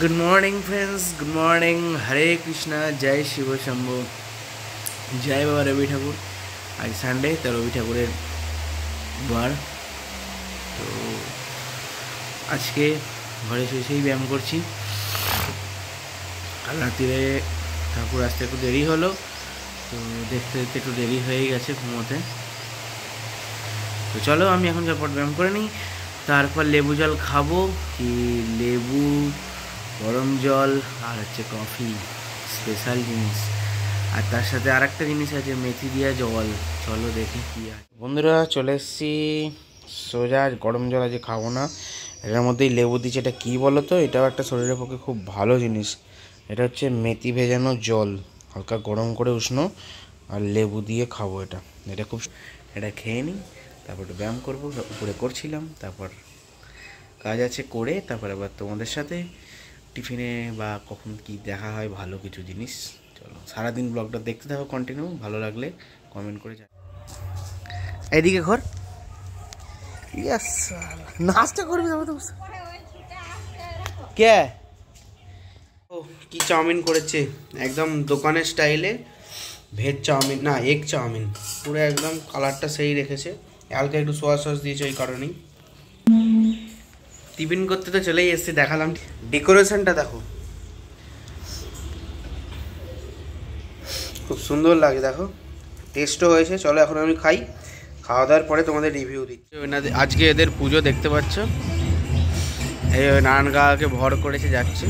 Good morning friends good morning Hare Krishna জয় শিব শম্ভু জয় বাবা রবি ঠাকুর আজ সানডে তো রবি ঠাকুরের বার তো আজকে ঘরে শুয়ে শুয়েই ব্যায়াম করছি। কাল রাত্রিরে ঠাকুর আসতে একটু দেরি হলো। তো দেখতে দেখতে একটু দেরি হয়ে গেছে ঘুমোতে। তো চলো, আমি এখন ঝটপট ব্যায়াম করে নিই। তারপর লেবু জল খাব। কি লেবু গরম জল আর হচ্ছে কফি স্পেশাল জিনিস। আর তার সাথে আর একটা জিনিস আছে, মেথি দিয়া জল। চলো দেখি কি আছে বন্ধুরা, চলে এসেছি। সোজা গরম জল আজ খাব না। এটার মধ্যেই লেবু দিচ্ছে। এটা কী বলো তো? এটাও একটা শরীরের পক্ষে খুব ভালো জিনিস। এটা হচ্ছে মেথি ভেজানো জল। হালকা গরম করে উষ্ণ আর লেবু দিয়ে খাব এটা। এটা খুব এটা খেয়ে নিই। তারপর একটু ব্যায়াম করব। উপরে করছিলাম। তারপর কাজ আছে করে, তারপর আবার তোমাদের সাথে টিফিনে বা কখন কি দেখা হয় ভালো কিছু জিনিস চলো। সারাদিন ব্লগটা দেখতে থাকো কন্টিনিউ ভালো লাগলে কমেন্ট করে যা এদিকে ঘর। ইয়াস নাচটা করবি তো কে? ও কি চাউমিন করেছে? একদম দোকানের স্টাইলে ভেজ চাউমিন না এগ চাউমিন। পুরো একদম কালারটা সেই রেখেছে। হালকা একটু সোয়া সস দিয়েছে ওই কারণেই। টিফিন করতে তো চলেই এসছি দেখালাম। ডেকোরেশনটা দেখো। খুব সুন্দর লাগে দেখো। টেস্টও হয়েছে চলো এখন আমি খাই। খাওয়া দাওয়ার পরে তোমাদের রিভিউ দিচ্ছি আজকে এদের পুজো দেখতে পাচ্ছ? এই নারায়ণ গাকে ভর করেছে যাচ্ছে।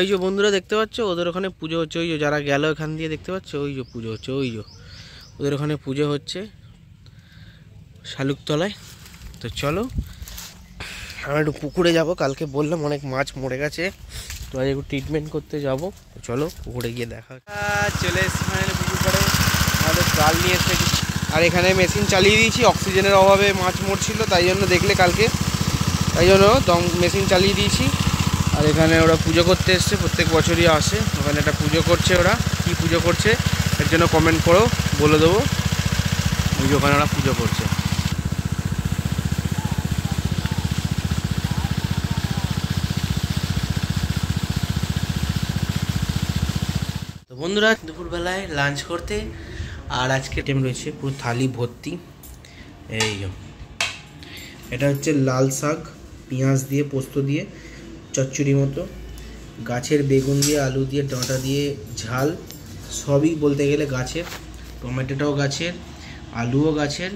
ওই যে বন্ধুরা দেখতে পাচ্ছ? ওদের ওখানে পুজো হচ্ছে ওই যে যারা গেল এখান দিয়ে দেখতে পাচ্ছ? ওই যে পুজো হচ্ছে ওই যে। ওদের ওখানে পুজো হচ্ছে শালুকতলায়। তো চলো আমরা একটু পুকুরে যাব। কালকে বললাম অনেক মাছ মরে গেছে। তো আজ একটু ট্রিটমেন্ট করতে যাব। তো চলো পুকুরে গিয়ে দেখা চলে এসেছি ফাইনালি পুকুর পাড়ে। আমাদের জাল নিয়ে এসে আর এখানে মেশিন চালিয়ে দিয়েছি অক্সিজেনের অভাবে মাছ মরছিল তাই জন্য দেখলে কালকে। তাই জন্য দম মেশিন চালিয়ে দিয়েছি। আর এখানে ওরা পুজো করতে এসছে, প্রত্যেক বছরই আসে। ওখানে একটা পুজো করছে ওরা। কি পুজো করছে, এর জন্য কমেন্ট করো, বলে দেবো। ওই যে ওখানে ওরা পুজো করছে। বন্ধুরা, দুপুরবেলায় লাঞ্চ করতে, আর আজকে টাইম রয়েছে পুরো থালি ভর্তি। এই এটা হচ্ছে লাল শাক, পেঁয়াজ দিয়ে, পোস্ত দিয়ে। চচ্চড়ি মতো। গাছের বেগুন দিয়ে, আলু দিয়ে, ডাঁটা দিয়ে ঝাল, সবই বলতে গেলে গাছের। টমেটোটাও গাছের, আলুও গাছের,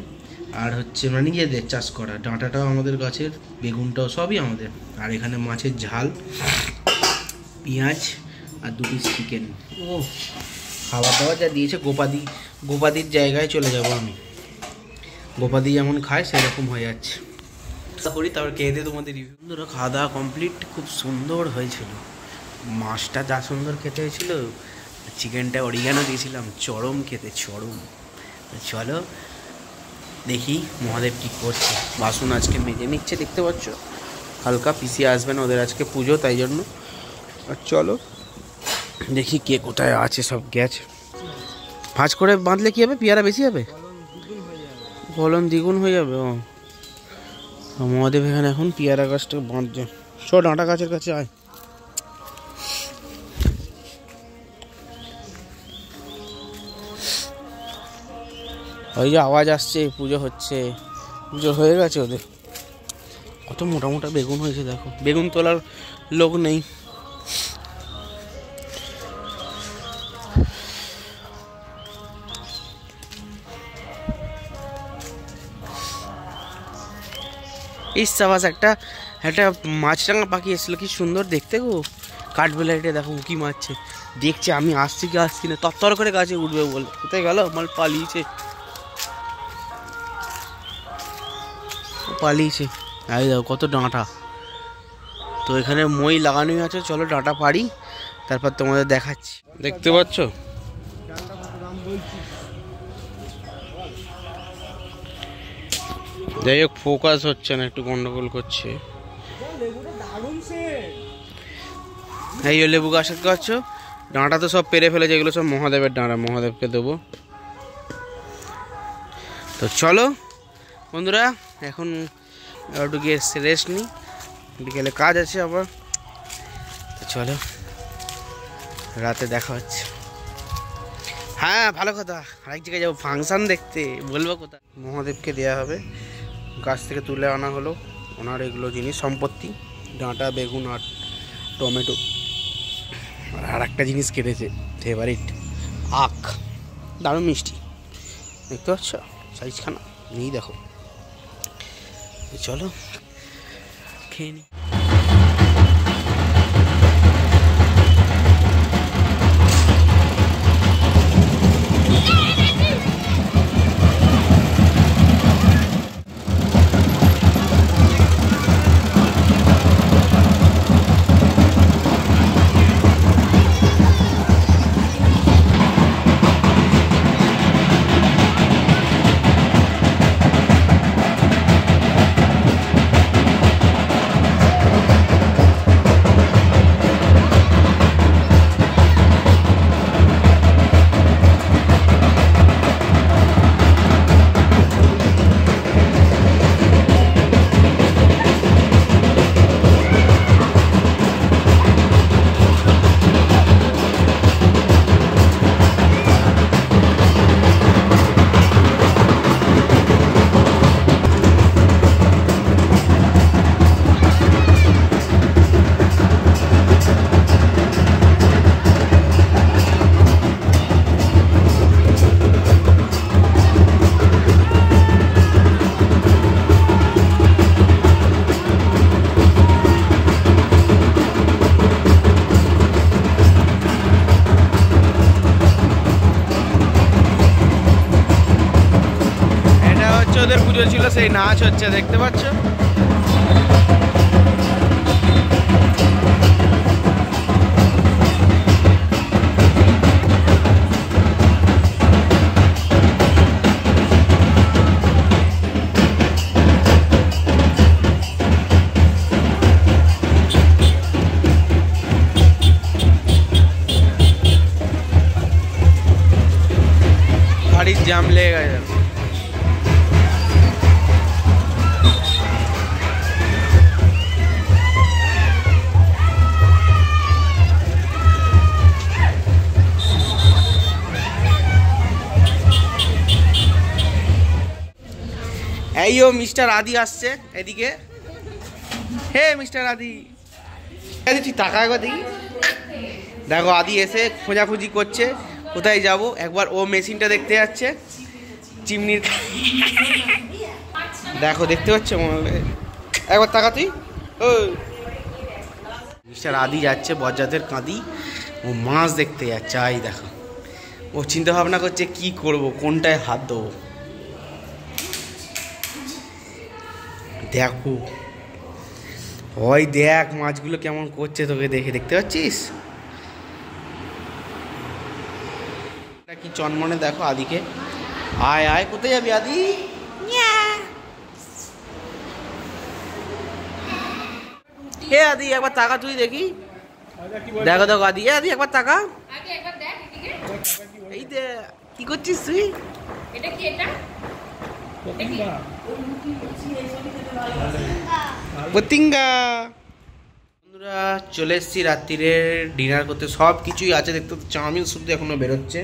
আর হচ্ছে মানে নিজেদের চাষ করা। ডাঁটাটাও আমাদের গাছের, বেগুনটাও সবই আমাদের। আর এখানে মাছের ঝাল, পেঁয়াজ আর দুটি চিকেন ও খাওয়া দাওয়া যা দিয়েছে গোপাদি, গোপাদির জায়গায় চলে যাব আমি। গোপাদি যেমন খায়, সেরকম হয়ে যাচ্ছে। করি, তারপর খেয়ে দিয়ে তোমাদের রিভিউ বন্ধুরা খাওয়া দাওয়া কমপ্লিট খুব সুন্দর হয়েছিল। মাছটা যা সুন্দর খেতে হয়েছিল চিকেনটা অরিগানো দিয়েছিলাম, চরম খেতে, চরম। চলো, দেখি মহাদেব কী করছে। বাসন আজকে মেজে নিচ্ছে, দেখতে পাচ্ছ? হালকা পিসি আসবেন ওদের আজকে পুজো, তাই জন্য। আর চলো, দেখি কে কোথায় আছে সব গেছে। ভাঁজ করে বাঁধলে কি হবে? পেয়ারা বেশি হবে? ফলন দ্বিগুণ হয়ে যাবে, ও। আর মহাদেব এখানে এখন পেয়ারা গাছটা বাঁধছে। সব ডাঁটা গাছের কাছে আয়। ওই যে আওয়াজ আসছে, পুজো হচ্ছে। পুজো হয়ে গেছে ওদের। কত মোটা মোটা বেগুন হয়েছে দেখো। বেগুন তোলার লোক নেই। এই সাবাস, একটা একটা মাছরাঙা পাখি এসেছিল, কি সুন্দর দেখতে গো। কাঠবেলাইটে দেখো, উঁকি মারছে। দেখছে, আমি আসছি কি আসছি না তত্তর করে গাছে উঠবে বলে। কোথায় গেল? মাল পালিয়েছে। পালিয়েছে। এই দেখো, কত ডাঁটা। তো এখানে মই লাগানোই আছে, চলো ডাঁটা পারি তারপর তোমাদের দেখাচ্ছি। দেখতে পাচ্ছ? যাই হোক ফোকাস হচ্ছে না, একটু গন্ডগোল করছে। এই লেবু গাছ পাচ্ছ? ডাঁটা তো সব পেরে ফেলেছে, এগুলো সব মহাদেবের ডাঁটা মহাদেবকে দেবো। তো চলো, বন্ধুরা, এখন একটু গিয়ে রেস্ট নিই। বিকেলে কাজ আছে আবার। তো চলো, রাতে দেখা হচ্ছে। হ্যাঁ ভালো কথা। আরেক জায়গায় যাব ফাংশন দেখতে। বলব কোথায়? মহাদেবকে দেওয়া হবে। গাছ থেকে তুলে আনা হলো। ওনার এগুলো জিনিস, সম্পত্তি, ডাঁটা, বেগুন আর টমেটো। আর একটা জিনিস কেটেছে ফেভারিট আখ। দারুণ মিষ্টি। দেখতে পাচ্ছ? সাইজখানা। নিয়েই দেখো। চলো, খেয়ে নি। ছিল সেই নাচ হচ্ছে দেখতে পাচ্ছ? গাড়ির জাম লেগে এই ও মিস্টার আদি আসছে এদিকে। হে, মিস্টার আদি। তুই টাকা একবার দেখি। দেখো, আদি এসে খোঁজাখুঁজি করছে, কোথায় যাব? একবার ও মেশিনটা দেখতে যাচ্ছে, চিমনির দেখো, দেখতে পাচ্ছ? একবার টাকা তুই। ও। মিস্টার আদি যাচ্ছে বজ্জাতের কাঁদি, ও মাছ দেখতে যাচ্ছে। আই, দেখো। ও চিন্তা ভাবনা করছে, কি করব? কোনটায় হাত দেবো? দেখো। ওই দেখ মাছগুলো কেমন করছে তোকে দেখে দেখতে পাচ্ছিস? এটা কি চনমনে? দেখো আদিকে। আয় আয় কোথায় যাবি আদি? হে আদি একবার টাকা তুই দেখি। দেখো দেখো আদি। এ আদি একবার এদিকে। এই দে কি করছিস তুই? এটা কি এটা? এটা পতিঙ্গা বন্ধুরা চলে এসেছি রাত্রিরের ডিনার করতে। সব কিছুই আছে দেখতে তো চাউমিন শুধু এখনও বেরোচ্ছে।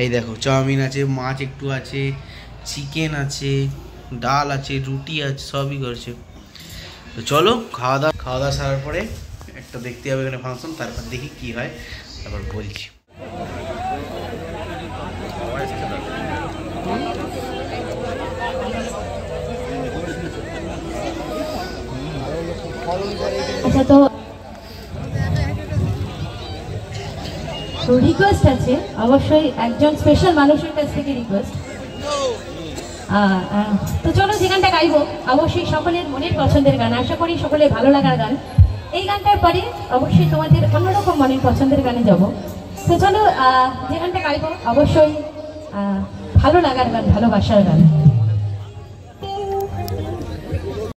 এই দেখো চাউমিন আছে মাছ একটু আছে চিকেন আছে ডাল আছে রুটি আছে সবই করছে। তো চলো খাওয়া দাওয়া খাওয়া দাওয়া সারার পরে একটা দেখতে হবে এখানে ফাংশন তারপর দেখি কি হয় তারপর বলছি। তো তো রিকোয়েস্ট আছে। অবশ্যই একজন স্পেশাল মানুষের কাছ থেকে রিকোয়েস্ট তো চলো যে গানটা গাইবো, অবশ্যই সকলের মনের পছন্দের গান। আশা করি সকলের ভালো লাগার গান। এই গানটার পরে অবশ্যই তোমাদের অন্যরকম মনের পছন্দের গানে যাব। তো চলো যে গানটা গাইবো, অবশ্যই ভালো লাগার গান, ভালোবাসার গান।